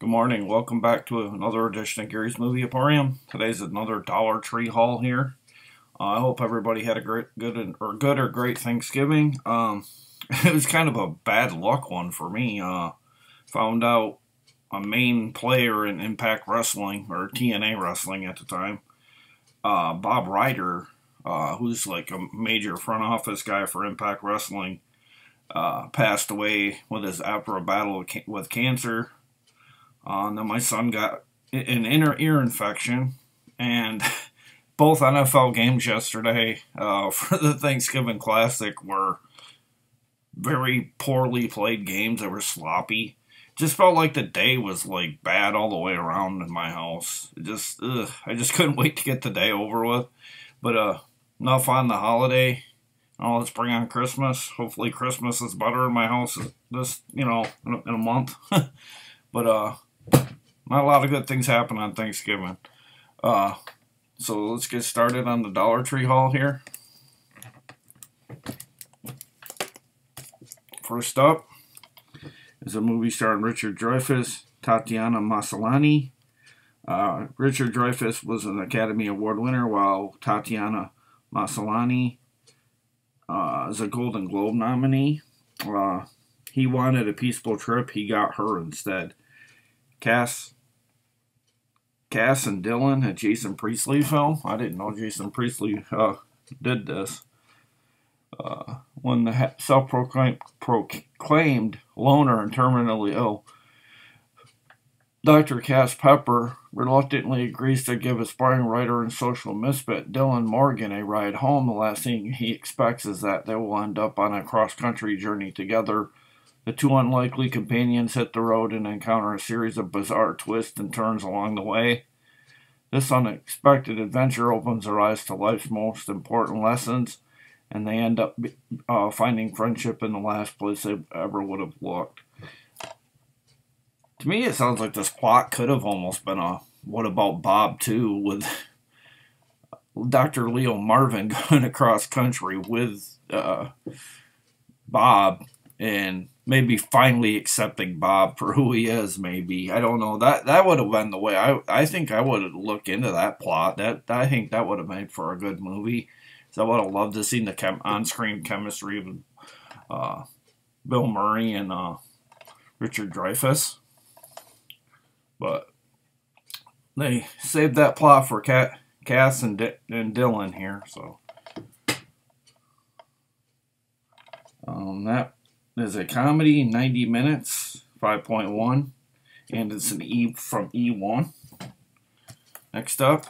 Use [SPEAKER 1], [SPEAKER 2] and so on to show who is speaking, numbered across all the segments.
[SPEAKER 1] Good morning. Welcome back to another edition of Gary's Movie Emporium. Today's another Dollar Tree haul here. Uh, I hope everybody had a great, good, or good or great Thanksgiving. Um, it was kind of a bad luck one for me. Uh, found out a main player in Impact Wrestling or TNA Wrestling at the time, uh, Bob Ryder, uh, who's like a major front office guy for Impact Wrestling, uh, passed away with his after a battle with cancer uh, and then my son got an inner ear infection, and both NFL games yesterday uh, for the Thanksgiving Classic were very poorly played games. They were sloppy. Just felt like the day was like bad all the way around in my house. It just, ugh, I just couldn't wait to get the day over with. But uh, enough on the holiday. Oh, let's bring on Christmas. Hopefully, Christmas is better in my house this, you know, in a, in a month. but uh, not a lot of good things happen on Thanksgiving. Uh, so let's get started on the Dollar Tree haul here. First up is a movie starring Richard Dreyfuss, Tatiana Maslany. Uh, Richard Dreyfuss was an Academy Award winner, while Tatiana Maslany uh, is a Golden Globe nominee. Uh, he wanted a peaceful trip. He got her instead. Cass Cass and Dylan, a Jason Priestley film. I didn't know Jason Priestley uh, did this. Uh, when the self-proclaimed proclaimed loner and terminally ill, Dr. Cass Pepper reluctantly agrees to give aspiring writer and social misfit Dylan Morgan a ride home. The last thing he expects is that they will end up on a cross-country journey together the two unlikely companions hit the road and encounter a series of bizarre twists and turns along the way. This unexpected adventure opens their eyes to life's most important lessons, and they end up uh, finding friendship in the last place they ever would have looked. To me, it sounds like this plot could have almost been a What About Bob 2 with Dr. Leo Marvin going across country with uh, Bob and maybe finally accepting Bob for who he is. Maybe I don't know that that would have been the way I I think I would have looked into that plot. That I think that would have made for a good movie. So I would have loved to see the chem- on-screen chemistry of uh, Bill Murray and uh, Richard Dreyfuss, but they saved that plot for Cat, Cass and, D- and Dylan here. So um, that is a comedy, 90 minutes, 5.1, and it's an E from E1. Next up,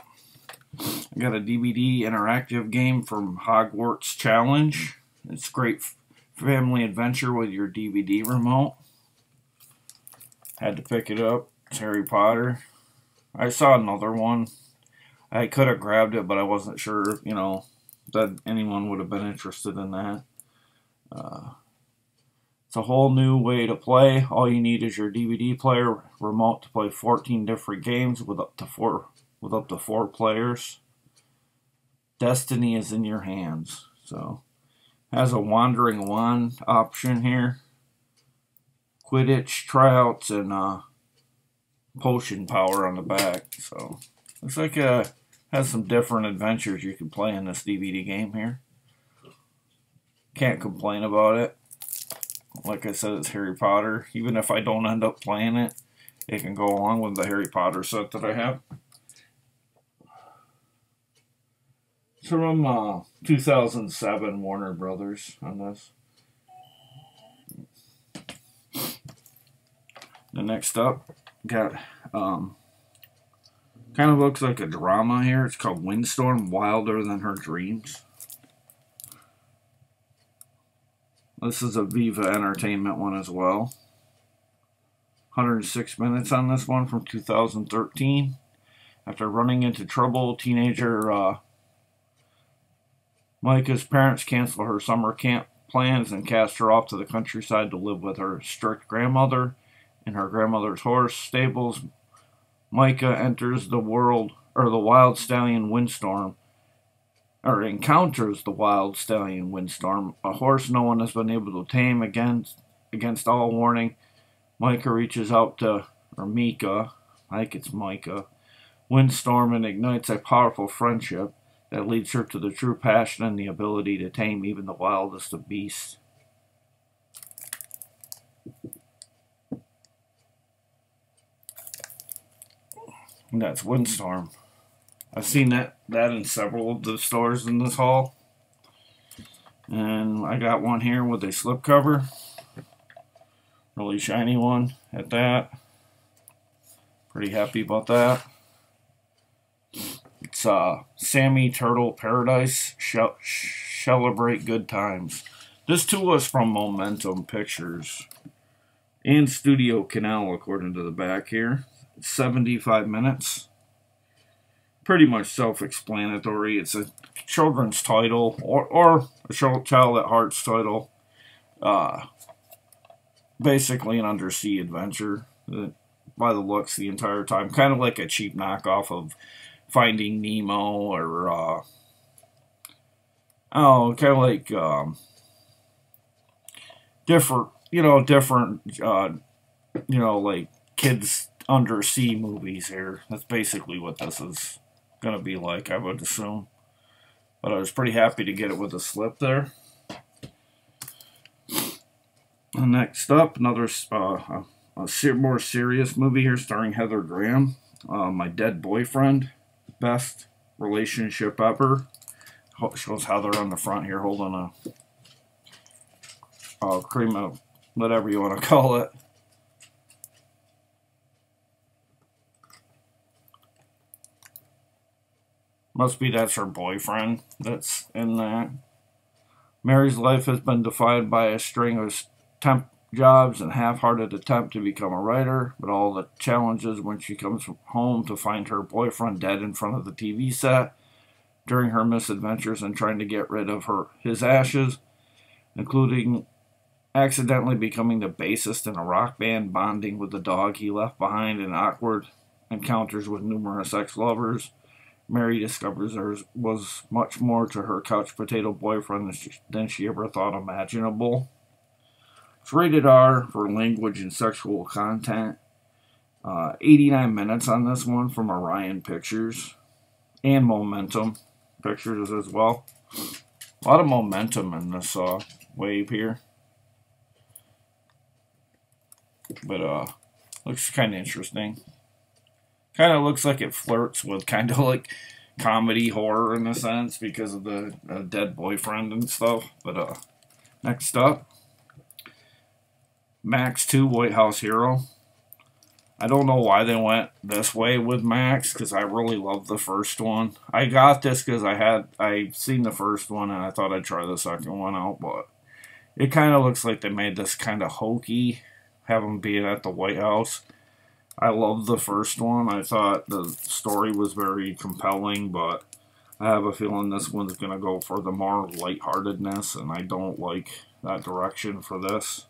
[SPEAKER 1] I got a DVD interactive game from Hogwarts Challenge. It's great family adventure with your DVD remote. Had to pick it up. It's Harry Potter. I saw another one. I could have grabbed it, but I wasn't sure, you know, that anyone would have been interested in that. Uh, it's a whole new way to play. All you need is your DVD player remote to play 14 different games with up to four with up to four players. Destiny is in your hands. So has a wandering wand option here. Quidditch tryouts and uh, potion power on the back. So looks like uh, has some different adventures you can play in this DVD game here. Can't complain about it like I said, it's Harry Potter. Even if I don't end up playing it, it can go along with the Harry Potter set that I have. It's from uh, 2007 Warner Brothers on this. The next up, got um, kind of looks like a drama here. It's called Windstorm Wilder Than Her Dreams. This is a Viva Entertainment one as well. 106 minutes on this one from 2013. After running into trouble, teenager uh, Micah's parents cancel her summer camp plans and cast her off to the countryside to live with her strict grandmother in her grandmother's horse stables. Micah enters the world or the wild stallion Windstorm or encounters the wild stallion Windstorm, a horse no one has been able to tame against against all warning. Micah reaches out to or Mika, think it's Micah, windstorm and ignites a powerful friendship that leads her to the true passion and the ability to tame even the wildest of beasts. And that's Windstorm. I've seen that, that in several of the stores in this haul. And I got one here with a slipcover. Really shiny one at that. Pretty happy about that. It's uh, Sammy Turtle Paradise. celebrate good times. This too was from Momentum Pictures and Studio Canal, according to the back here. 75 minutes. Pretty much self-explanatory. It's a children's title or, or a child at heart's title. Uh, basically an undersea adventure. Uh, by the looks the entire time. Kind of like a cheap knockoff of Finding Nemo or, uh, oh, kind of like um, different, you know, different, uh, you know, like kids undersea movies here. That's basically what this is going to be like, I would assume. But I was pretty happy to get it with a slip there. Next up, another uh, a, more serious movie here starring Heather Graham. Uh, My Dead Boyfriend. Best relationship ever. Shows Heather on the front here holding a, a cream of whatever you want to call it. Must be that's her boyfriend that's in that. Mary's life has been defined by a string of temp jobs and half-hearted attempt to become a writer, but all the challenges when she comes home to find her boyfriend dead in front of the TV set during her misadventures and trying to get rid of her his ashes, including accidentally becoming the bassist in a rock band, bonding with the dog he left behind, and awkward encounters with numerous ex-lovers. Mary discovers there was much more to her couch potato boyfriend than she, ever thought imaginable. It's rated R for language and sexual content. Uh, 89 minutes on this one from Orion Pictures and Momentum Pictures as well. A lot of momentum in this uh, wave here. But uh, looks kind of interesting. Kind of looks like it flirts with kind of like comedy horror in a sense because of the uh, dead boyfriend and stuff. But uh, next up, Max 2 White House Hero. I don't know why they went this way with Max because I really love the first one. I got this because I had I seen the first one and I thought I'd try the second one out, but it kind of looks like they made this kind of hokey, have him being at the White House. I love the first one. I thought the story was very compelling, but I have a feeling this one's going to go for the more lightheartedness, and I don't like that direction for this.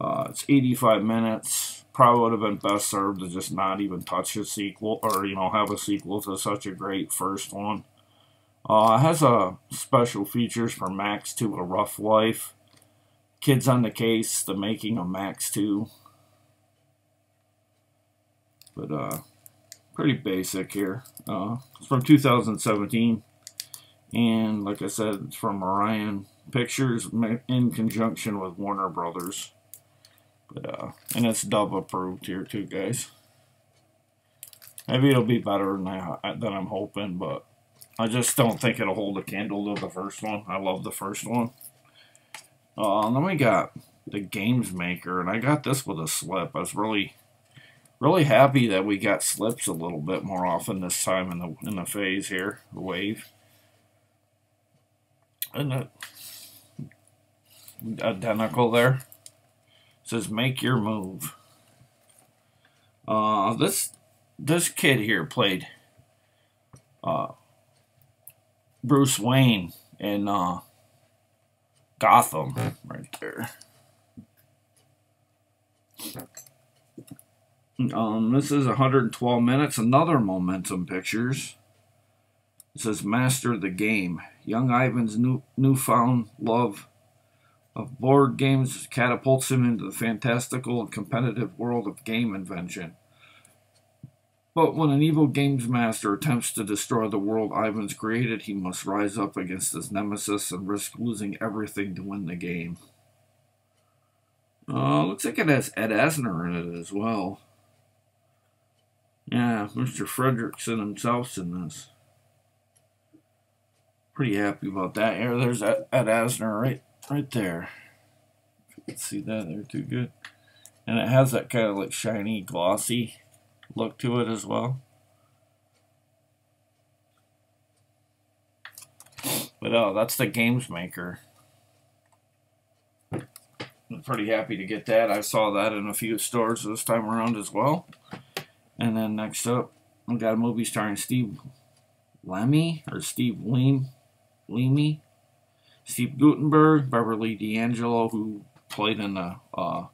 [SPEAKER 1] Uh, it's 85 minutes. Probably would have been best served to just not even touch a sequel, or, you know, have a sequel to such a great first one. Uh, it has a uh, special features for Max 2 A Rough Life. Kids on the Case, The Making of Max 2. But, uh, pretty basic here. Uh, it's from 2017. And, like I said, it's from Orion Pictures in conjunction with Warner Brothers. But, uh, and it's Dove approved here too, guys. Maybe it'll be better than, I, than I'm hoping, but I just don't think it'll hold a candle to the first one. I love the first one. Uh, then we got the Games Maker, and I got this with a slip. I was really, really happy that we got slips a little bit more often this time in the in the phase here, the wave. And it identical there says make your move. Uh, this this kid here played uh, Bruce Wayne in uh, Gotham right there. Um, this is 112 minutes. Another Momentum Pictures. It says Master the Game. Young Ivan's new newfound love of board games catapults him into the fantastical and competitive world of game invention. But when an evil games master attempts to destroy the world Ivan's created, he must rise up against his nemesis and risk losing everything to win the game. Uh, looks like it has Ed Asner in it as well. Yeah, Mr. Fredricksen himself's in this. Pretty happy about that. Here, there's Ed Asner right, right there. you can see that there too good. And it has that kind of like shiny, glossy look to it as well. But oh, that's the Games Maker. I'm pretty happy to get that. I saw that in a few stores this time around as well. And then next up, we got a movie starring Steve Lemmy or Steve Leem, Leamy, Steve Guttenberg, Beverly D'Angelo, who played in the uh,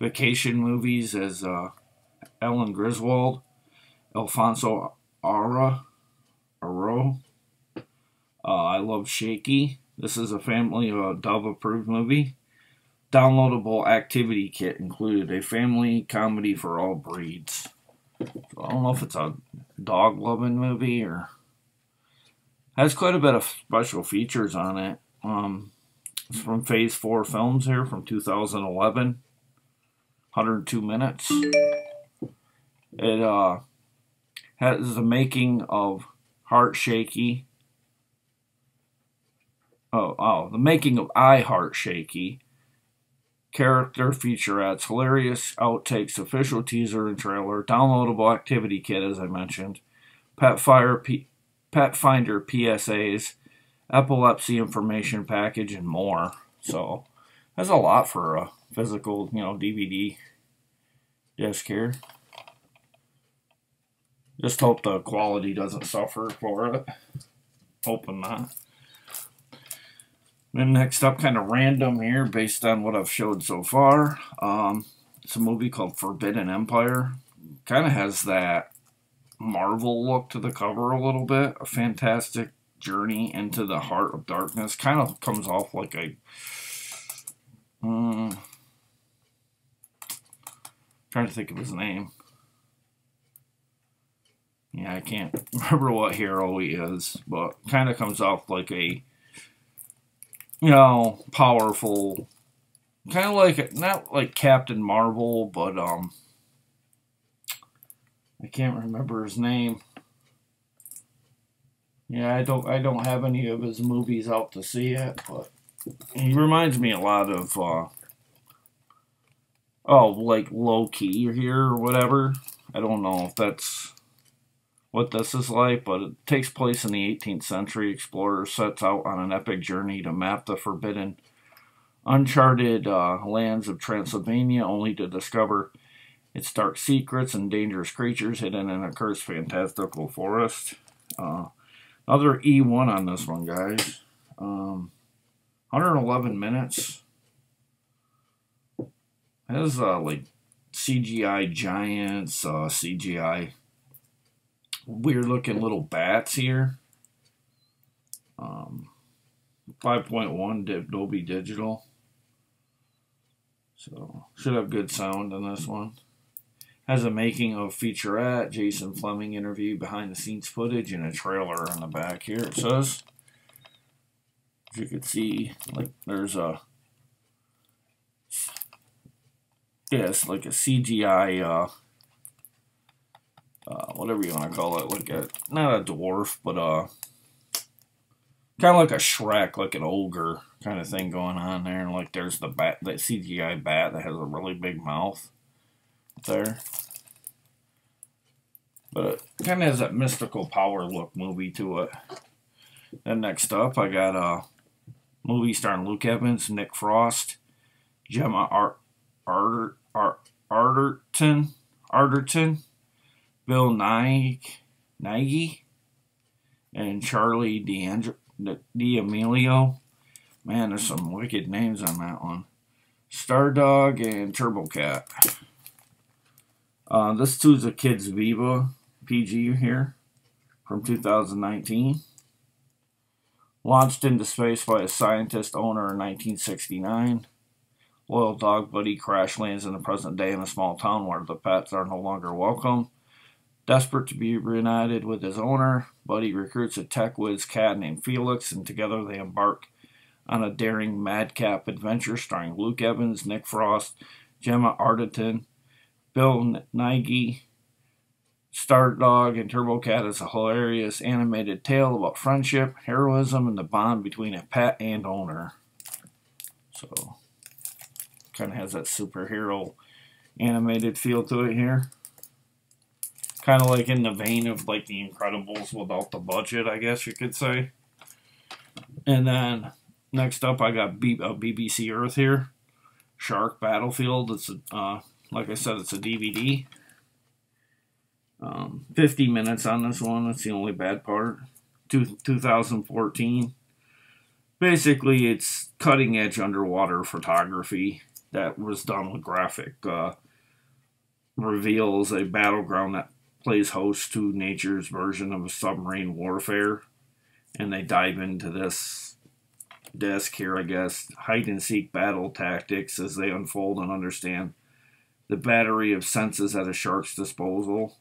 [SPEAKER 1] vacation movies as uh, Ellen Griswold, Alfonso Ara, Aro. Uh, I love Shaky. This is a family uh, Dove approved movie. Downloadable activity kit included a family comedy for all breeds. I don't know if it's a dog loving movie or has quite a bit of special features on it. Um, it's from Phase 4 Films here from 2011. 102 minutes. It uh, has the making of Heart Shaky. Oh, oh, the making of I Heart Shaky. Character featurettes, hilarious outtakes, official teaser and trailer, downloadable activity kit, as I mentioned, Pet Fire, P- Pet Finder PSAs, epilepsy information package, and more. So, that's a lot for a physical, you know, DVD disc here. Just hope the quality doesn't suffer for it. Hoping not. Then next up, kind of random here, based on what I've showed so far. Um, it's a movie called Forbidden Empire. Kind of has that Marvel look to the cover a little bit. A fantastic journey into the heart of darkness. Kind of comes off like a... Um, trying to think of his name. Yeah, I can't remember what hero he is, but kind of comes off like a, you know, powerful, kind of like, not like Captain Marvel, but, um, I can't remember his name. Yeah, I don't, I don't have any of his movies out to see yet, but he reminds me a lot of, uh, oh, like Loki here or whatever. I don't know if that's what this is like, but it takes place in the 18th century. Explorer sets out on an epic journey to map the forbidden, uncharted uh, lands of Transylvania, only to discover its dark secrets and dangerous creatures hidden in a cursed fantastical forest. Uh, another E1 on this one, guys. Um, 111 minutes. It has uh, like CGI giants, uh, CGI weird looking little bats here. Um, 5.1 Dolby Digital. So, should have good sound on this one. Has a making of featurette, Jason Flemyng interview, behind the scenes footage, and a trailer on the back here. It says, as you can see, like there's a, yes, like a CGI uh, uh, whatever you want to call it, like a not a dwarf, but uh, kind of like a Shrek, like an ogre kind of thing going on there. And like there's the bat, that CGI bat that has a really big mouth there. But it kind of has that mystical power look movie to it. Then next up, I got a movie starring Luke Evans, Nick Frost, Gemma Art, Art, Art, Arterton, Arterton, Bill Nighy, and Charlie D'Amelio. Man, there's some wicked names on that one. Stardog and Turbo Cat. Uh, this two's a Kids Viva PG here from 2019. Launched into space by a scientist owner in 1969. Loyal dog Buddy crash lands in the present day in a small town where the pets are no longer welcome. Desperate to be reunited with his owner, Buddy recruits a tech whiz cat named Felix, and together they embark on a daring madcap adventure starring Luke Evans, Nick Frost, Gemma Arterton, Bill Nighy, Stardog, and Turbo Cat is a hilarious animated tale about friendship, heroism, and the bond between a pet and owner. So, kind of has that superhero animated feel to it here. Kind of like in the vein of like The Incredibles without the budget, I guess you could say. And then next up, I got B- uh, BBC Earth here. Shark Battlefield. It's a, uh, like I said, it's a DVD. Um, 50 minutes on this one. That's the only bad part. Two, 2014. Basically, it's cutting edge underwater photography that was done with graphic. Uh, reveals a battleground that plays host to nature's version of submarine warfare. And they dive into this desk here, I guess, hide and seek battle tactics as they unfold and understand the battery of senses at a shark's disposal,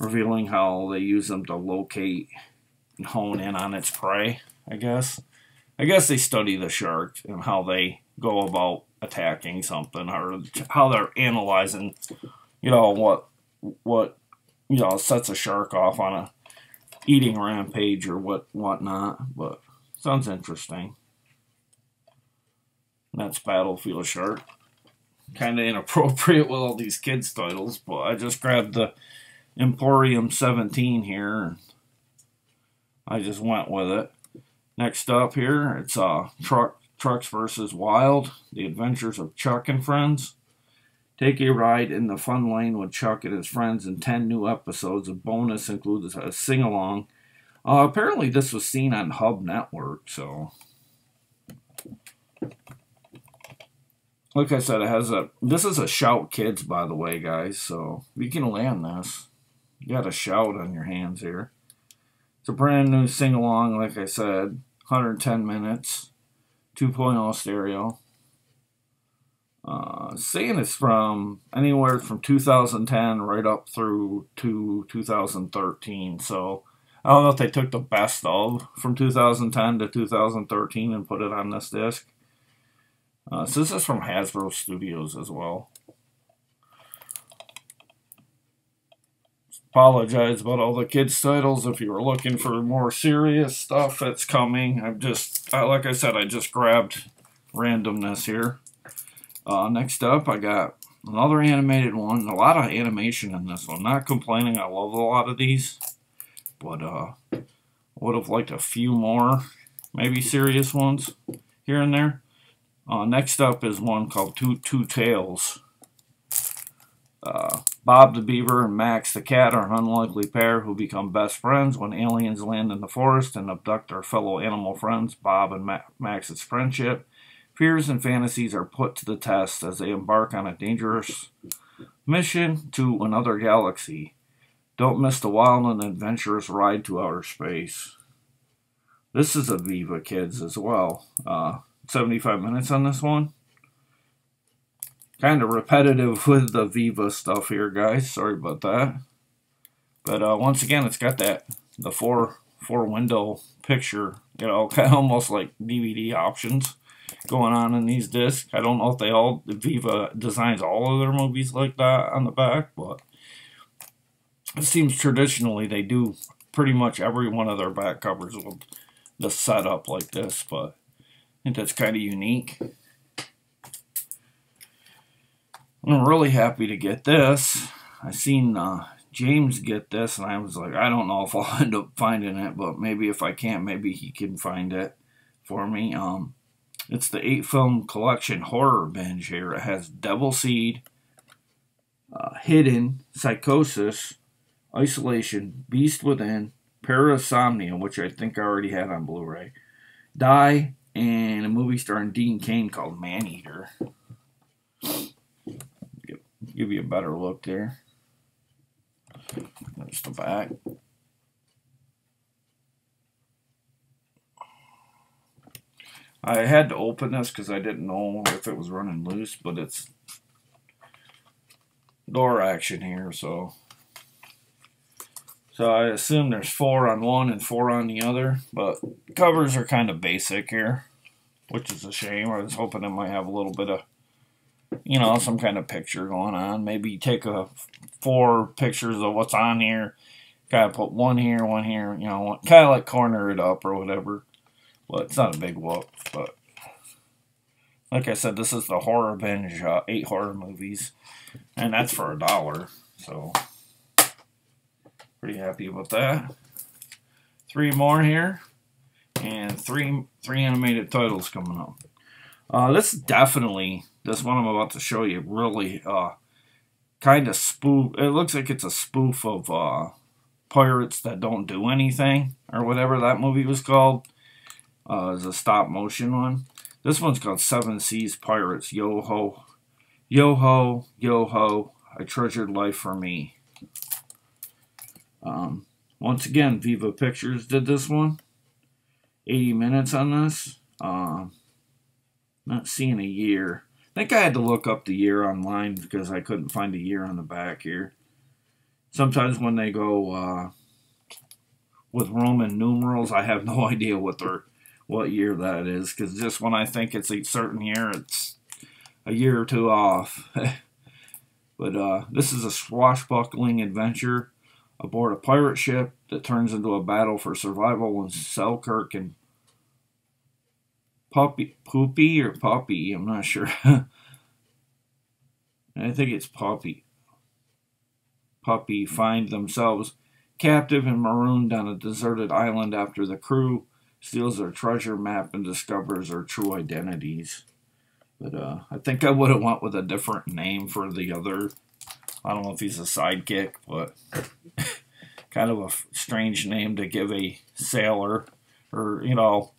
[SPEAKER 1] revealing how they use them to locate and hone in on its prey, I guess. I guess they study the shark and how they go about attacking something or how they're analyzing, you know, what what you know sets a shark off on a eating rampage or what whatnot. But sounds interesting. That's Battlefield Shark. Kind of inappropriate with all these kids' titles, but I just grabbed the Emporium 17 here and I just went with it. Next up here, it's uh, Truck Trucks versus Wild, The Adventures of Chuck and Friends. Take a ride in the fun lane with Chuck and his friends in 10 new episodes. A bonus includes a sing along. Uh, apparently, this was seen on Hub Network, so like I said, it has a. This is a shout kids, by the way, guys. So you can land this. You got a shout on your hands here. It's a brand new sing along, like I said, 110 minutes, 2.0 stereo. Uh, saying it's from anywhere from 2010 right up through to 2013. So I don't know if they took the best of from 2010 to 2013 and put it on this disc. Uh, so this is from Hasbro Studios as well. Apologize about all the kids' titles. If you were looking for more serious stuff that's coming, I'm just, like I said, I just grabbed randomness here. Uh, next up, I got another animated one. A lot of animation in this one. Not complaining. I love a lot of these. But uh, would have liked a few more, maybe serious ones here and there. Uh, next up is one called Two, Two Tails. Uh, Bob the Beaver and Max the Cat are an unlikely pair who become best friends when aliens land in the forest and abduct their fellow animal friends. Bob and Ma Max's friendship, fears, and fantasies are put to the test as they embark on a dangerous mission to another galaxy. Don't miss the wild and adventurous ride to outer space. This is a Viva Kids as well. Uh, 75 minutes on this one. Kind of repetitive with the Viva stuff here, guys. Sorry about that. But uh, once again, it's got that, the four four window picture, you know, kind of almost like DVD options going on in these discs. I don't know if they all, Viva designs all of their movies like that on the back, but it seems traditionally they do pretty much every one of their back covers with the setup like this, but I think that's kind of unique. I'm really happy to get this. I seen uh, James get this, and I was like, I don't know if I'll end up finding it, but maybe if I can't, maybe he can find it for me. Um, it's the eight film collection horror binge here. It has Devil Seed, uh, Hidden, Psychosis, Isolation, Beast Within, Parasomnia, which I think I already had on Blu-ray, Die, and a movie starring Dean Cain called Maneater. Give, give you a better look there. There's the back. I had to open this because I didn't know if it was running loose, but it's door action here, so so I assume there's four on one and four on the other, but covers are kind of basic here, which is a shame. I was hoping it might have a little bit of, you know, some kind of picture going on. Maybe take a four pictures of what's on here, kind of put one here, one here, you know, kind of like corner it up or whatever. Well, it's not a big whoop, but like I said, this is the horror binge, uh, eight horror movies, and that's for a dollar. So pretty happy about that. Three more here, and three three animated titles coming up. Uh, this definitely this one I'm about to show you really uh, kind of spoof. It looks like it's a spoof of uh, pirates that don't do anything or whatever that movie was called uh, is a stop motion one. This one's called Seven Seas Pirates. Yo ho, yo ho, yo ho. A treasured life for me. Um, once again, Viva Pictures did this one. 80 minutes on this. Uh, not seeing a year. I think I had to look up the year online because I couldn't find a year on the back here. Sometimes when they go uh, with Roman numerals, I have no idea what they're what year that is because just when I think it's a certain year, it's a year or two off. but uh, this is a swashbuckling adventure aboard a pirate ship that turns into a battle for survival when Selkirk and Puppy, Poopy or Poppy, I'm not sure. I think it's Poppy. Puppy find themselves captive and marooned on a deserted island after the crew steals their treasure map and discovers their true identities. But uh, I think I would have went with a different name for the other. I don't know if he's a sidekick, but kind of a strange name to give a sailor or, you know,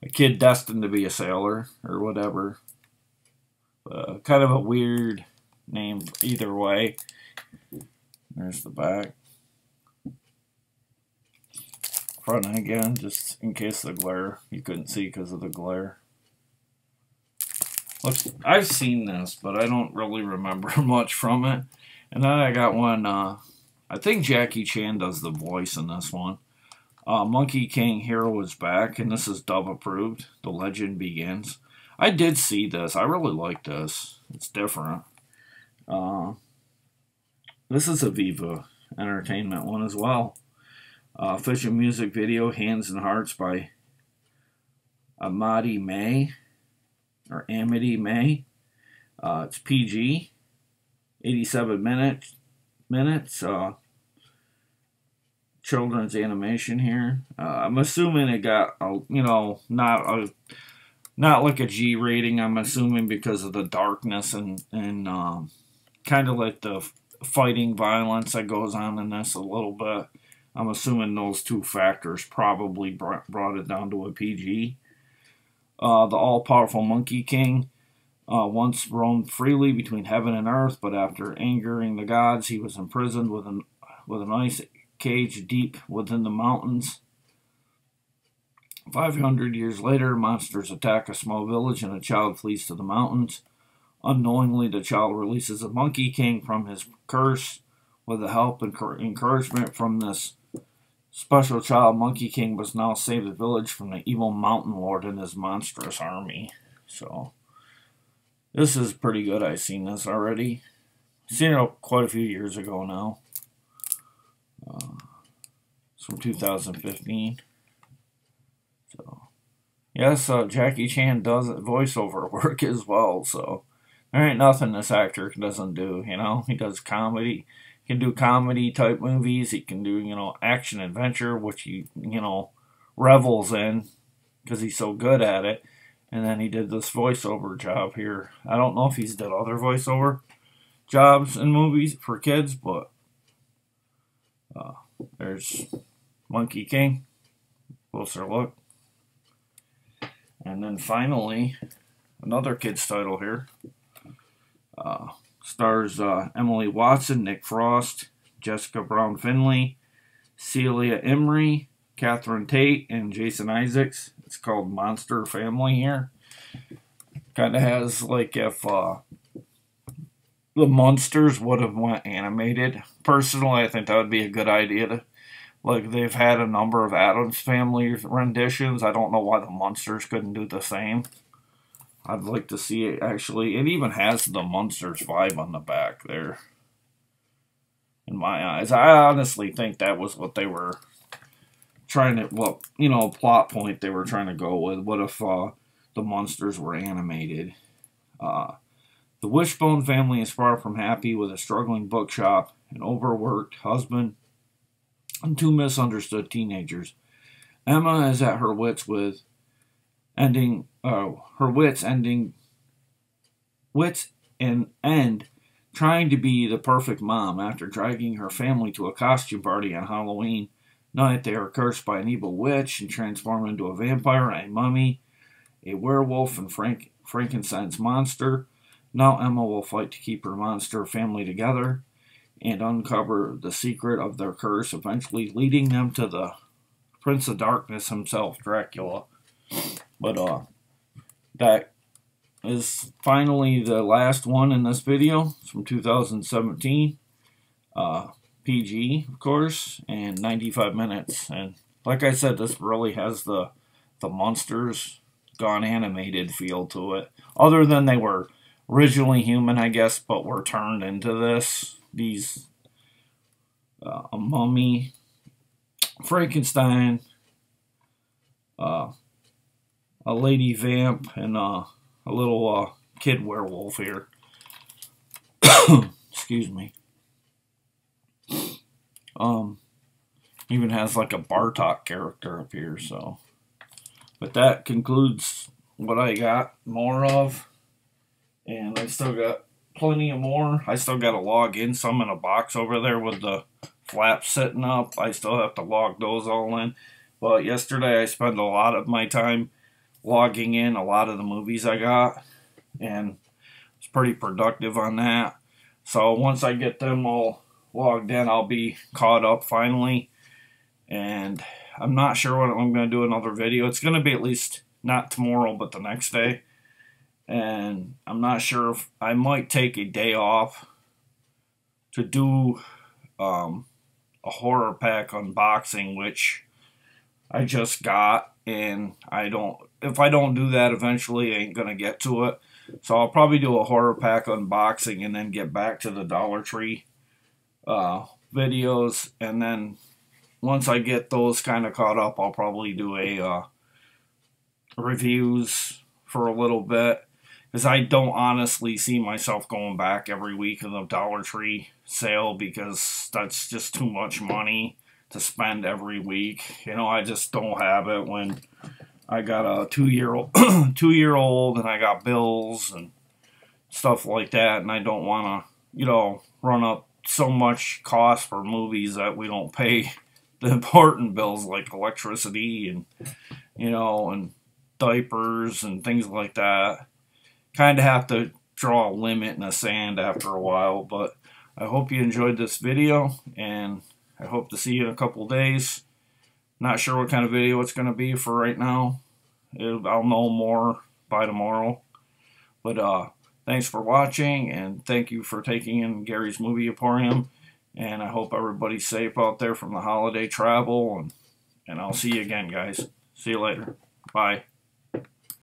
[SPEAKER 1] a kid destined to be a sailor or whatever. Uh, kind of a weird name either way. There's the back front again, just in case the glare. You couldn't see because of the glare. Looks, I've seen this, but I don't really remember much from it. And then I got one, uh, I think Jackie Chan does the voice in this one. Uh, Monkey King Hero is back, and this is Dove approved. The legend begins. I did see this. I really like this. It's different. Uh, this is a Viva Entertainment one as well. Uh, official music video, Hands and Hearts by Amadi May, or Amity May. Uh, it's PG, 87 minutes. minutes. Uh, children's animation here. Uh, I'm assuming it got, a, you know, not a, not like a G rating. I'm assuming because of the darkness and and um, kind of like the fighting violence that goes on in this a little bit. I'm assuming those two factors probably brought it down to a PG. Uh, the all powerful Monkey King uh, once roamed freely between heaven and earth, but after angering the gods, he was imprisoned with an, with an ice cage deep within the mountains. 500 years later, monsters attack a small village and a child flees to the mountains. Unknowingly, the child releases a Monkey King from his curse with the help and encouragement from this Special child Monkey King must now save the village from the evil mountain lord and his monstrous army. So, this is pretty good. I've seen this already. Seen it quite a few years ago now. Uh, it's from 2015. So, yes, uh, Jackie Chan does voiceover work as well. So, there ain't nothing this actor doesn't do. You know, he does comedy can do comedy type movies. He can do, you know, action adventure, which he, you know, revels in because he's so good at it. And then he did this voiceover job here. I don't know if he's did other voiceover jobs in movies for kids, but uh, there's Monkey King. Closer look. And then finally, another kid's title here. Uh, Stars uh, Emily Watson, Nick Frost, Jessica Brown Findlay, Celia Imrie, Catherine Tate, and Jason Isaacs. It's called Monster Family here. Kind of has like if uh, the monsters would have went animated. Personally, I think that would be a good idea to like they've had a number of Addams Family renditions. I don't know why the monsters couldn't do the same. I'd like to see it actually. It even has the Munsters vibe on the back there. In my eyes, I honestly think that was what they were trying to. Well, you know, plot point they were trying to go with. What if uh, the Munsters were animated? Uh, the Wishbone family is far from happy with a struggling bookshop, an overworked husband, and two misunderstood teenagers. Emma is at her wits with ending uh, her wits ending wits and end trying to be the perfect mom after dragging her family to a costume party on Halloween night. They are cursed by an evil witch and transform into a vampire, a mummy, a werewolf, and Frank Frankenstein's monster. Now Emma will fight to keep her monster family together and uncover the secret of their curse, eventually leading them to the Prince of Darkness himself, Dracula. But uh, that is finally the last one in this video. It's from 2017. Uh, PG, of course, and 95 minutes. And like I said, this really has the the monsters gone animated feel to it. Other than they were originally human, I guess, but were turned into this. These uh, a mummy, Frankenstein, uh, a lady vamp, and uh, a little uh, kid werewolf here. Excuse me. Um, even has like a Bartok character up here, so. But that concludes what I got more of. And I still got plenty of more. I still got to log in some in a box over there with the flaps sitting up. I still have to log those all in. But yesterday I spent a lot of my time logging in a lot of the movies I got. And it's pretty productive on that. So once I get them all logged in, I'll be caught up finally. And I'm not sure when I'm going to do another video. It's going to be at least not tomorrow, but the next day and I'm not sure if I might take a day off to do um, a horror pack unboxing, which I just got, and I don't. If I don't do that, eventually I ain't gonna get to it. So I'll probably do a horror pack unboxing and then get back to the Dollar Tree uh, videos, and then once I get those kind of caught up, I'll probably do a uh, reviews for a little bit because I don't honestly see myself going back every week in the Dollar Tree sale because that's just too much money to spend every week. You know, I just don't have it when I got a two year old, two year old, and I got bills and stuff like that, and I don't want to, you know, run up so much cost for movies that we don't pay the important bills like electricity and you know and diapers and things like that kind of have to draw a limit in the sand after a while. But I hope you enjoyed this video, and I hope to see you in a couple days. Not sure what kind of video it's going to be for right now. I'll know more by tomorrow. But uh, thanks for watching, and thank you for taking in Gary's Movie Emporium. And I hope everybody's safe out there from the holiday travel. And, and I'll see you again, guys. See you later. Bye.